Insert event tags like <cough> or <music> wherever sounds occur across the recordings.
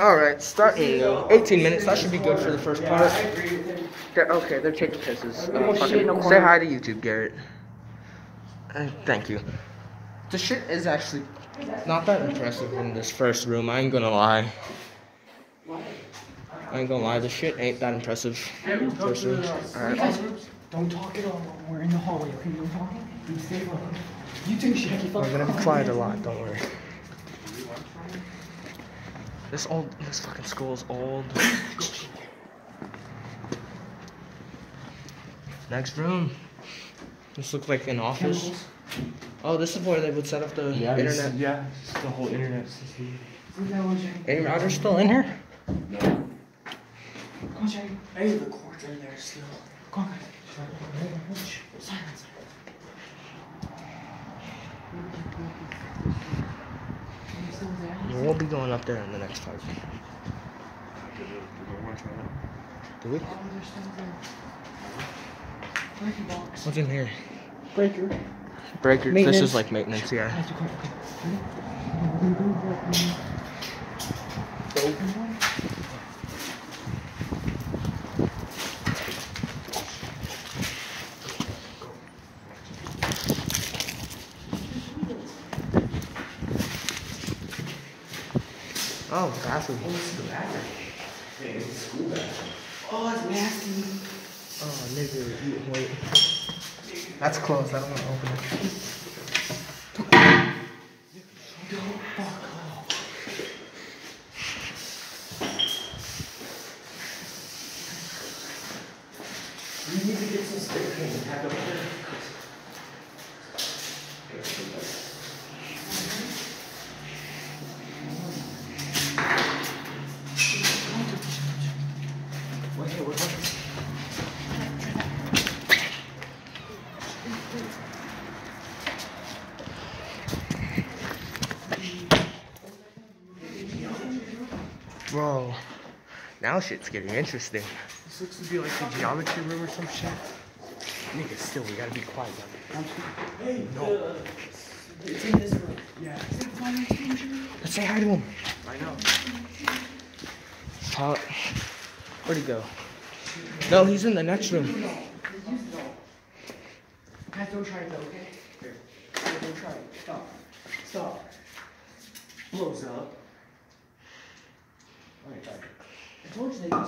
Alright, starting 18 minutes. That should be good for the first part. They're, okay, they're taking pisses. Uh, fucking- say hi to YouTube, Garrett. Uh, thank you. The shit is actually not that impressive in this first room. I ain't gonna lie. I ain't gonna lie. The shit ain't that impressive. First room. Alright. Don't talk at all. We're in the hallway, okay? Don't talk. You stay low. You take shit. You We're gonna be quiet a lot. Don't worry. This old, this fucking school is old. Next room. This looks like an office. Oh, this is where they would set up the internet. yeah, it's the whole internet system. Any router's still in here? No. Come on, Shaggy. Hey, the cords are there still. Come on, guys. Silence. We'll be going up there in the next part. Do we? Breaking. What's in here? Breaker. Breaker. This is like maintenance, yeah. Oh, that's okay. okay. The open one? Oh, bathroom. Oh, it's nasty. Oh, nigga, you wait. That's closed. I don't want to open it. We need to get some spray paint and have it over there. Wait, hey, what- what- Bro, now shit's getting interesting. This looks to be like the geometry room or some shit. Nigga, still, we gotta be quiet down Hey, no. Uh, it's in this room. Yeah. Is it fire extinguisher? Let's say hi to him. I know. How, where'd he go? No, he's in the next room. Guys, don't try it though, okay? Here. Don't try it. Stop. Stop. Blows up. Alright, try it. I told you they used it all. Don't, don't. Shaggy, you try to stay quiet.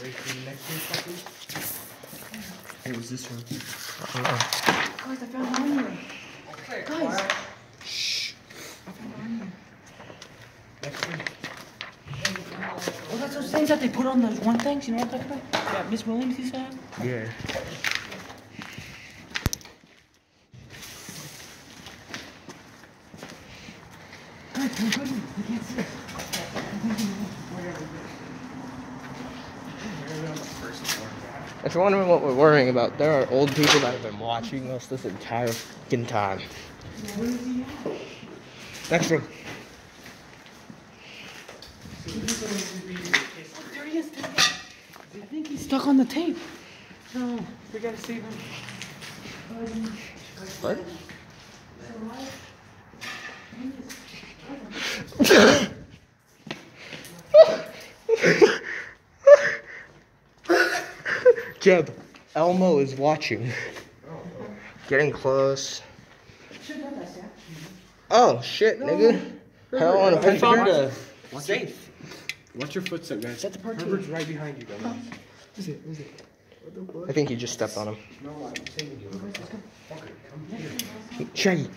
Ready for the next one, fucker? Hey, what's this? Guys, I found an onion. Guys. Shh. I found an onion. Next room. Oh, that's those things that they put on those one things, you know what I'm talking about? Yeah, Miss Williams used to have. Yeah. Guys, come on, they can't see us. If you're wondering what we're worrying about, there are old people that have been watching us this entire fucking time. Next room. Look, there he is. There he is. I think he's stuck on the tape. No, we gotta save him. What? Jeb, Elmo is watching. Getting close. Oh shit, nigga. Hell on a I found pentagram. a safe. Watch your footstep, guys. Set the part two. Herbert's right behind you, guys. Who's it? Who's it? I think you just stepped on him. No, I'm saying you. Fucker, come here. Shaggy.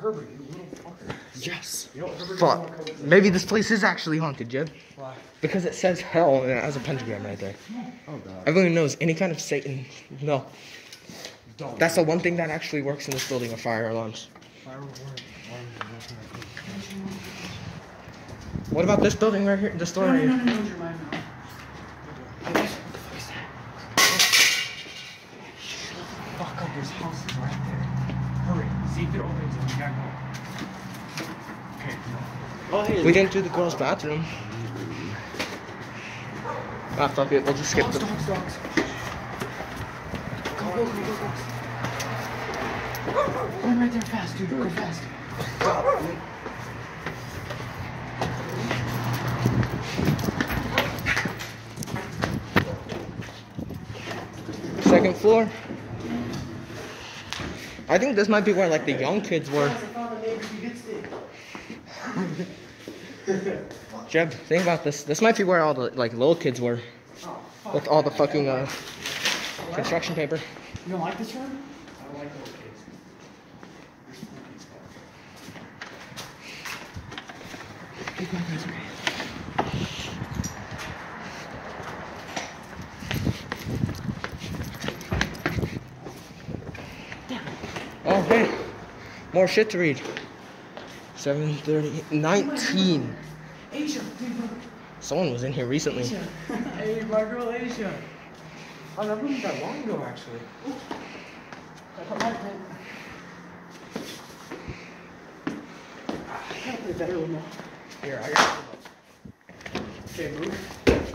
Herbert, you little fucker. Yes. You know what Herbert Fuck. doesn't wanna come Maybe this place is actually haunted, Jeb. Why? Because it says hell and it has a pentagram right there. Oh god. Everyone knows any kind of Satan. No. Don't. That's the one thing that actually works in this building are fire alarms. Fire alarm. Alarm, What about this building right here? This door No, right no, no, here? no, no, you're mine now. Fuck up, there's houses right there. Hurry, see if it opens and we didn't do the girls' bathroom. Fuck it. We'll just skip Dogs, the. dogs, dogs. Go, go, go, go, go. Run right there fast, dude. Go fast. Second floor. I think this might be where like the young kids were. Jeb, think about this. This might be where all the like little kids were. With all the fucking uh, construction paper. You don't like this room? I like those kids hey, more shit to read. 7:30, 19. Asia. Someone was in here recently. Asia. <laughs> hey, my girl Asia. Oh, that wasn't that long ago, actually. I. I gotta play better with. Here, I got. Okay, move.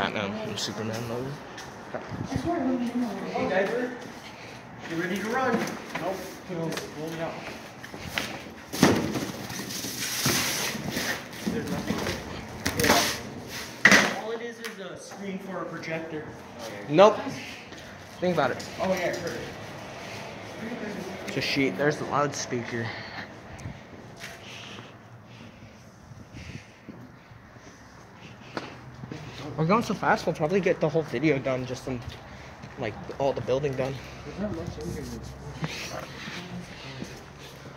Batman um, and Superman mode. Hey, Diaper. You ready to run? Nope. No, roll me out. There's nothing. All it is is a screen for a projector. Nope. Think about it. Oh, yeah, perfect. It's a sheet. There's the loudspeaker. We're going so fast, we'll probably get the whole video done, just in, like, all the building done.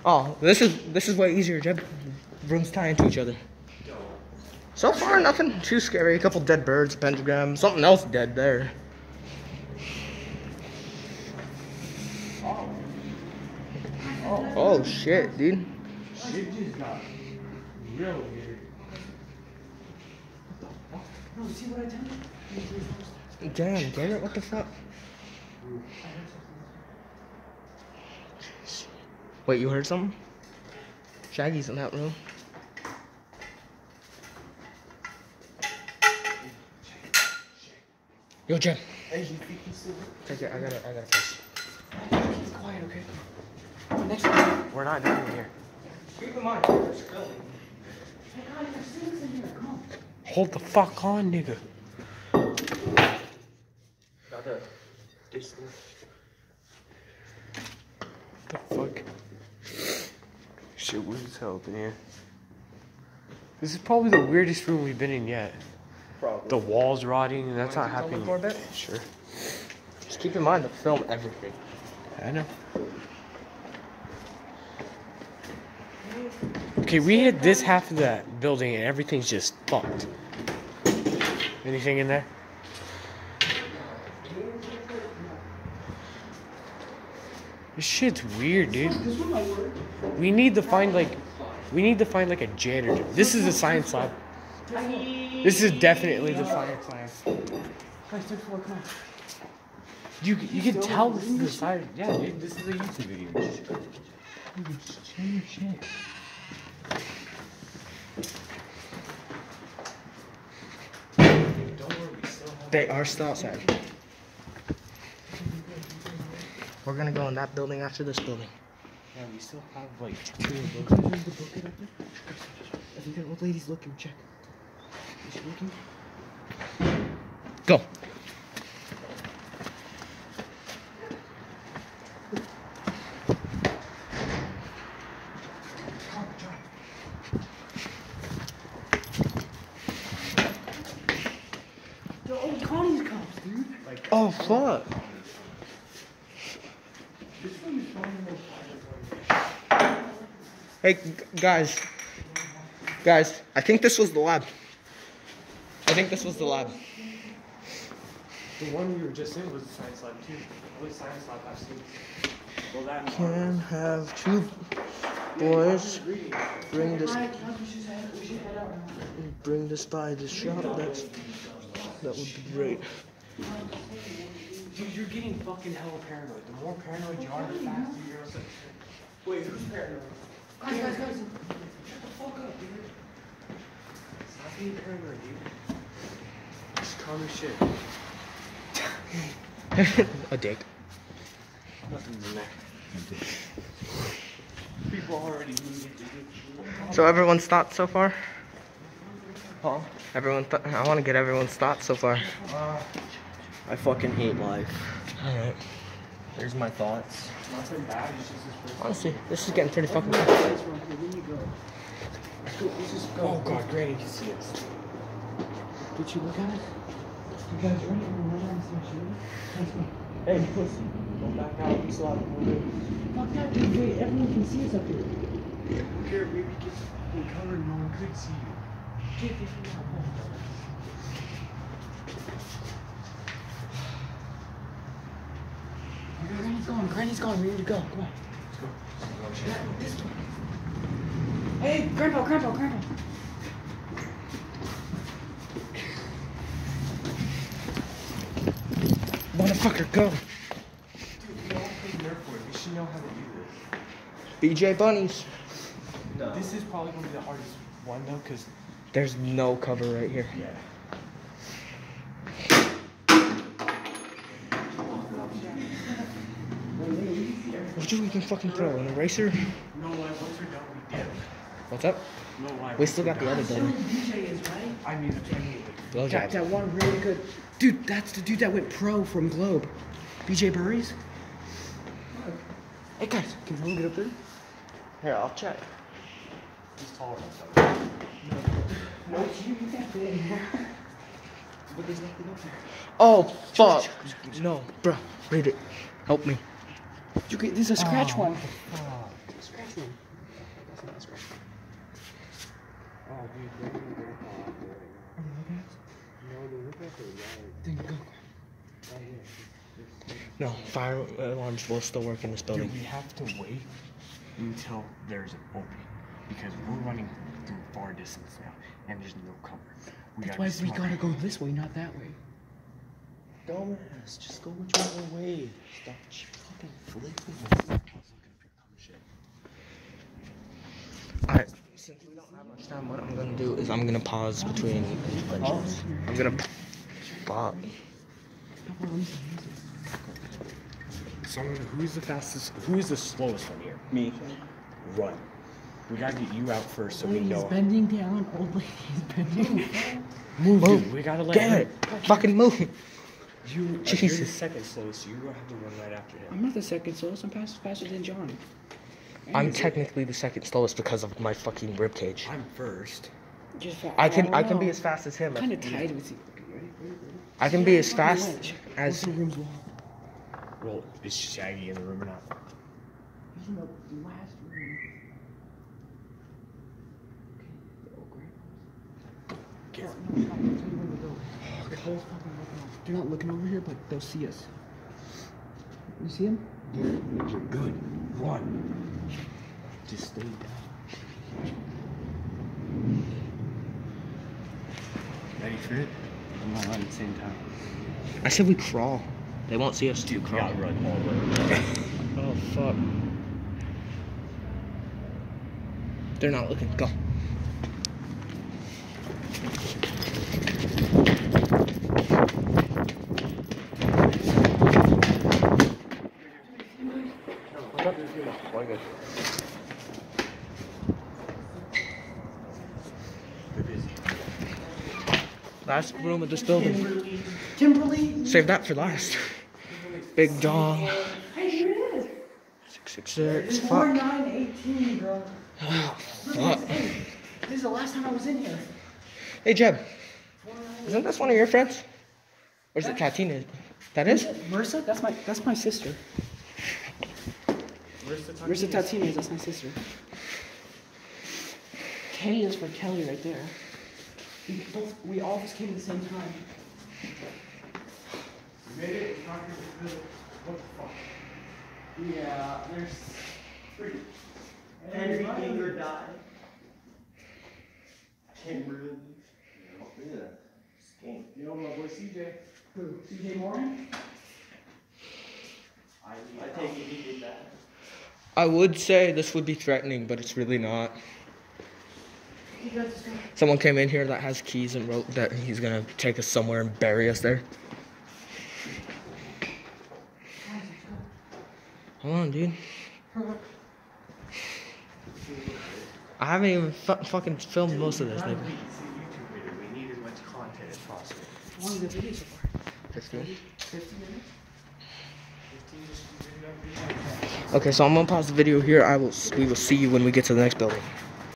Oh, this is this is way easier. Jeb, rooms tie into each other. So far, nothing too scary. A couple dead birds, pentagram, something else dead there. Oh shit, dude. Shit just got real weird. No, see what I done? Damn, Garrett, what the fuck? Wait, you heard something? Shaggy's in that room. Yo, Jeb. Hey, you think he's still Take it. I gotta. I gotta fix. Keep quiet, okay? Next one. We're not done here. Keep in mind, we're spelling. Hey, God, there's things in here. Come on. Hold the fuck on, nigga. Gotta. This. the fuck? Shit weird as hell up in here. This is probably the weirdest room we've been in yet. Probably. The walls rotting, and that's not happening. going for a bit? Sure. Just keep in mind to film everything. I know. Okay, we hit this half of that building and everything's just fucked. Anything in there? This shit's weird, dude. We need to find like, we need to find like a janitor. This is a science lab. This is definitely the science lab. You you can tell this is the science. Yeah, dude, this is a YouTube video. Chill shit. They are still outside. We're gonna go in that building after this building. Yeah, we still have like two of those. There's the bucket up there. I think that old lady's looking. Check. Is she looking? Go. Come on, John. Yo, old Connie's cups, dude. Oh fuck. Hey guys, guys, I think this was the lab. I think this was the lab. The one we were just in was the science lab too. The only science lab I've seen. Well, that. Can have two boys bring this Guys, we should head, we should head out now. bring this by the shop. That's that would be great. Dude, you're getting fucking hella paranoid. The more paranoid you are, the faster you're gonna start. Wait, who's paranoid? Guys, guys, guys. Shut the fuck up, dude. Stop being paranoid, dude. Just calm your shit. <laughs> A dick. Nothing in there. People already needed to do So everyone's thoughts so far? Huh? Everyone, th- I want to get everyone's thoughts so far. Uh, I fucking hate life. All right. There's my thoughts. Nothing bad, it's just this person. Honestly, this is getting pretty fucking. Cool. Let's run here, we need to go. Let's go, let's just go. Oh god, Granny can see us. Did you look at it? You guys ready? We're running this machine. Hey, pussy. Don't back out. We still have more room. Fuck that, dude. Wait, everyone can see us up here. Here, maybe get some color no one could see you. Get this one out. Granny's gone. Granny's gone. We need to go. Come on. Yeah, this way. Hey, Grandpa, Grandpa, Grandpa. Motherfucker, go. Dude, we all came there for it. We should know how to do this. BJ Bunnies. No. This is probably gonna be the hardest one though, cause There's no cover right here. yeah. What you even fucking throw? An eraser? No lie, once we're done, we dip. What's up? No lie. We still got the other building. DJ is. I mean, that's what I mean. Blow That, job. that one really good dude. That's the dude that went pro from Globe. BJ Burries. Hey guys, can someone get up there? Here, I'll check. He's taller than us. No, you can't fit. But there's nothing up there. Oh fuck. No, bro, read it. Help me. You get, there's a scratch Oh, one. Fuck. Scratch one. That's not a scratch one. Oh, dude, they're go out there. Are we at? No, they look like they're. Then go. Right here. No, fire alarms will still work in this building. Dude, we have to wait until there's an opening because we're running through far distance now and there's no cover. We That's why we gotta go this way, not that way. Dumbass, just go whichever way. Stop fucking flipping. I was looking for cover shit. Alright, since we don't have much time, what I'm gonna do is I'm gonna pause between questions. I'm gonna pause. Someone who's the fastest, who's the slowest one here? Me. Run. We gotta get you out first so we Lady's know. bending down. Old lady's bending. <laughs> Move, Move. dude. We gotta let Get him. it! Fucking move! You, if you're the Jesus. second slowest, you have to run right after him. I'm not the second slowest. I'm fast, faster than John. I'm technically the second slowest because of my fucking rib cage. I'm first. Just I can don't I can be as fast as him. kind of tight with you. I can be as fast as Go the room's wall. Well, is Shaggy in the room or not? He's in the last room. Okay. Oh, Grandpa. Get Oh, no, stop. I'll tell you when to go. The oh, whole fucking looking over. They're not looking over here, but they'll see us. You see him? You're good. Run. Just stay down. Ready for it? I'm gonna at the same time. I said we crawl. They won't see us. Dude, we crawl. gotta run all the way. Oh fuck. They're not looking. Go. Last room of this building. Kimberly. Kimberly. Save that for last. Big dong. Hey, here it is. Six six six. four fuck. nine eighteen, bro. Oh, fuck. This is the last time I was in here. Hey Jeb, isn't this one of your friends? Or is it Tatina? That is? Marissa? That's my that's my sister. Where's the Marissa Tatina, that's my sister. K is for Kelly right there. We both we all just came at the same time. made it. What the fuck? Yeah, there's three. Henry Ginger died. Kimberly. Yeah. Skink. Yo, my boy CJ. Who? CJ Moran? I take it he did that. I would say this would be threatening, but it's really not. Someone came in here that has keys and wrote that he's gonna take us somewhere and bury us there. Hold on, dude. I haven't even fu- fucking filmed most of this. We're Nigga. a YouTube video. We need as much content as possible. How long is the video so far? 15. 15 minutes? Okay, so I'm gonna pause the video here. I will. We will see you when we get to the next building.